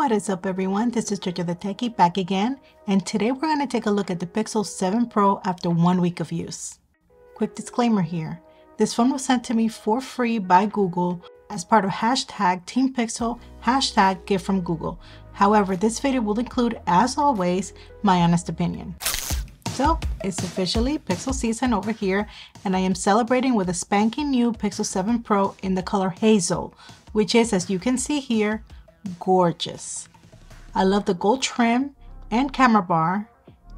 What is up everyone? This is Jojo the Techie back again and today we're going to take a look at the Pixel 7 Pro after one week of use. Quick disclaimer here, this phone was sent to me for free by Google as part of hashtag Team Pixel hashtag gift from Google. However, this video will include, as always, my honest opinion. So it's officially Pixel season over here and I am celebrating with a spanking new Pixel 7 Pro in the color Hazel, which is, as you can see here, gorgeous. I love the gold trim and camera bar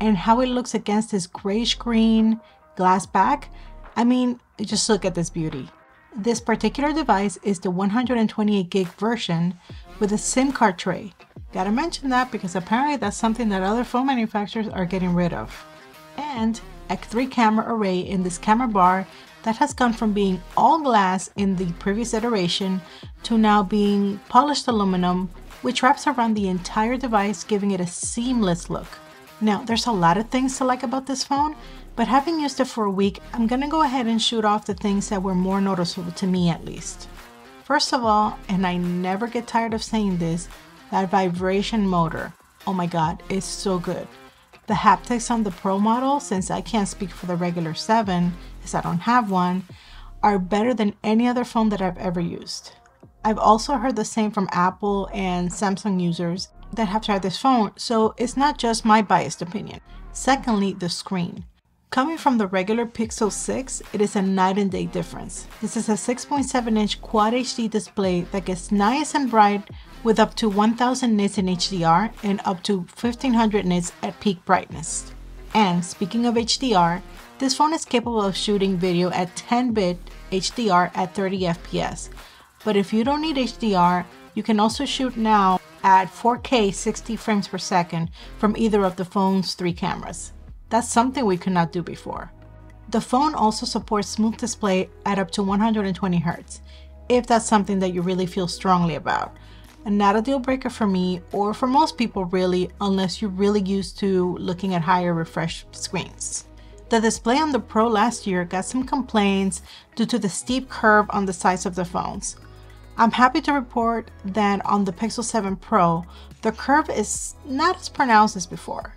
and how it looks against this grayish green glass back. I mean, just look at this beauty. This particular device is the 128 gig version with a SIM card tray. Gotta mention that because apparently that's something that other phone manufacturers are getting rid of. And a three camera array in this camera bar that has gone from being all glass in the previous iteration to now being polished aluminum, which wraps around the entire device, giving it a seamless look. Now, there's a lot of things to like about this phone, but having used it for a week, I'm gonna go ahead and shoot off the things that were more noticeable to me at least. First of all, and I never get tired of saying this, that vibration motor. Oh my god, it's so good. The haptics on the Pro model, since I can't speak for the regular 7, because I don't have one, are better than any other phone that I've ever used. I've also heard the same from Apple and Samsung users that have tried this phone, so it's not just my biased opinion. Secondly, the screen. Coming from the regular Pixel 6, it is a night and day difference. This is a 6.7 inch Quad HD display that gets nice and bright with up to 1000 nits in HDR and up to 1500 nits at peak brightness. And speaking of HDR, this phone is capable of shooting video at 10-bit HDR at 30 FPS. But if you don't need HDR, you can also shoot now at 4K 60 frames per second from either of the phone's three cameras. That's something we could not do before. The phone also supports smooth display at up to 120 Hz, if that's something that you really feel strongly about. And not a deal breaker for me, or for most people really, unless you're really used to looking at higher refresh screens. The display on the Pro last year got some complaints due to the steep curve on the sides of the phones. I'm happy to report that on the Pixel 7 Pro, the curve is not as pronounced as before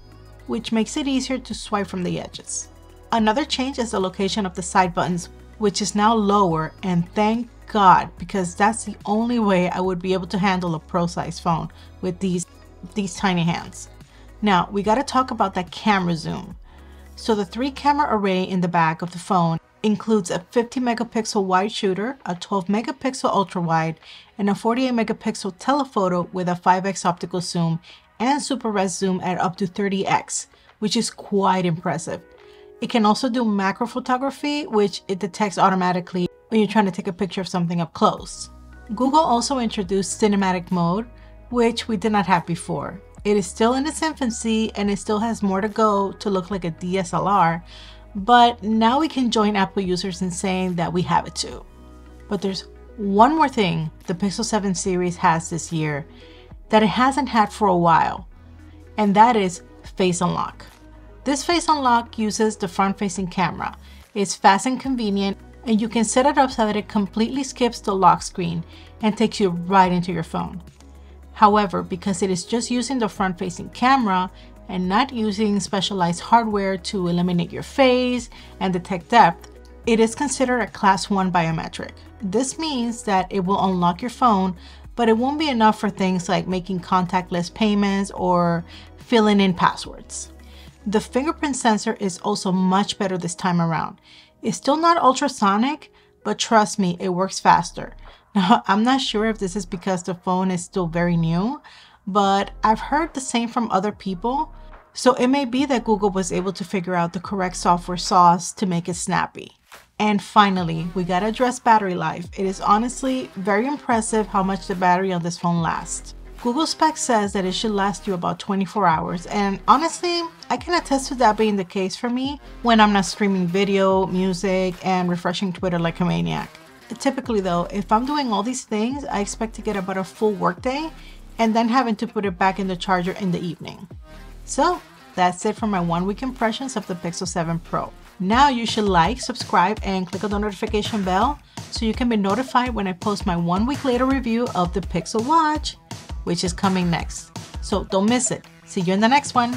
which makes it easier to swipe from the edges. Another change is the location of the side buttons, which is now lower and thank God because that's the only way I would be able to handle a pro size phone with these, these tiny hands. Now we gotta talk about that camera zoom. So the three camera array in the back of the phone includes a 50 megapixel wide shooter, a 12 megapixel ultra wide, and a 48 megapixel telephoto with a 5x optical zoom and super res zoom at up to 30x, which is quite impressive. It can also do macro photography, which it detects automatically when you're trying to take a picture of something up close. Google also introduced cinematic mode, which we did not have before. It is still in its infancy and it still has more to go to look like a DSLR, but now we can join Apple users in saying that we have it too. But there's one more thing the Pixel 7 series has this year, that it hasn't had for a while, and that is Face Unlock. This Face Unlock uses the front-facing camera. It's fast and convenient, and you can set it up so that it completely skips the lock screen and takes you right into your phone. However, because it is just using the front-facing camera and not using specialized hardware to eliminate your face and detect depth, it is considered a class 1 biometric. This means that it will unlock your phone but it won't be enough for things like making contactless payments or filling in passwords. The fingerprint sensor is also much better this time around. It's still not ultrasonic, but trust me, it works faster. Now, I'm not sure if this is because the phone is still very new, but I've heard the same from other people. So it may be that Google was able to figure out the correct software sauce to make it snappy. And finally, we gotta address battery life. It is honestly very impressive how much the battery on this phone lasts. Google Spec says that it should last you about 24 hours, and honestly, I can attest to that being the case for me when I'm not streaming video, music, and refreshing Twitter like a maniac. Typically though, if I'm doing all these things, I expect to get about a full workday and then having to put it back in the charger in the evening. So that's it for my one week impressions of the Pixel 7 Pro. Now you should like, subscribe, and click on the notification bell so you can be notified when I post my one week later review of the Pixel Watch. Which is coming next. So don't miss it. See you in the next one.